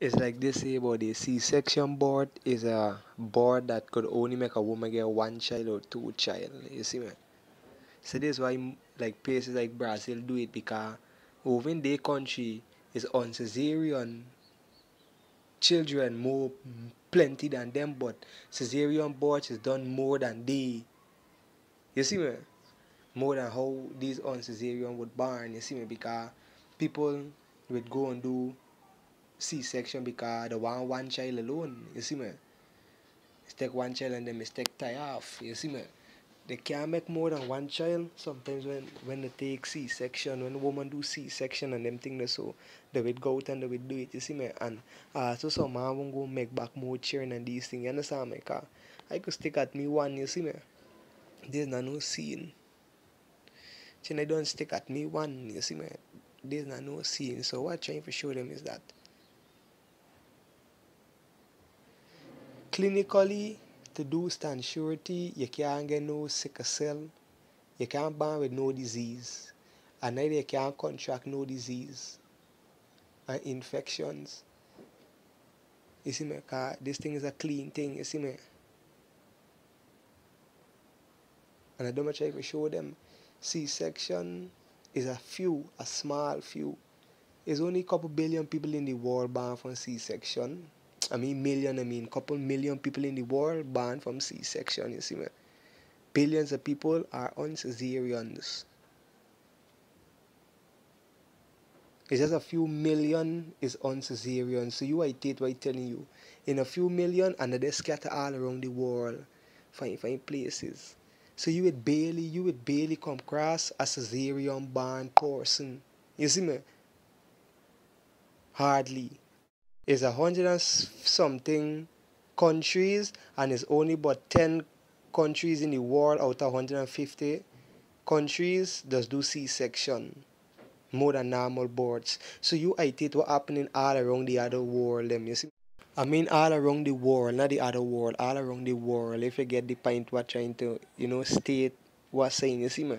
It's like they say about the C-section board is a board that could only make a woman get one child or two child. You see me? So this is why like places like Brazil do it because over in their country is on cesarean children more plenty than them, but cesarean boards is done more than they. You see me? More than how these on cesarean would born. You see me? Because people would go and do C-section because they want one child alone. You see me? Take one child and then mistake tie off. You see me? They can't make more than one child. Sometimes when when they take C-section, when woman do C-section and them things so they would go out and they would do it. You see me? And uh, so some man won't go make back more children and these things. You understand me? Cause I could stick at me one. You see me? There's no, no scene. Chin, I don't stick at me one. You see me? There's no, no scene. So what I'm trying to show them is that clinically to do stand surety, you can't get no sickle cell, you can't born with no disease, and neither you can't contract no disease and infections. You see me? Cause this thing is a clean thing, you see me? And I don't try to show them C-section is a few, a small few. There's only a couple billion people in the world born from C-section. I mean million, I mean couple million people in the world banned from C-section, you see me? Billions of people are on cesareans. It's just a few million is on cesarean. So you I take what I'm telling you. In a few million and they scatter all around the world. Find find places. So you would barely you would barely come across a cesarean born person. You see me? Hardly. It's a hundred and something countries and it's only but ten countries in the world out of 150 countries does do C-section more than normal boards. So you it it what happening all around the other world them you see. I mean all around the world, not the other world, all around the world. If you get the point what trying to, you know, state what saying, you see me?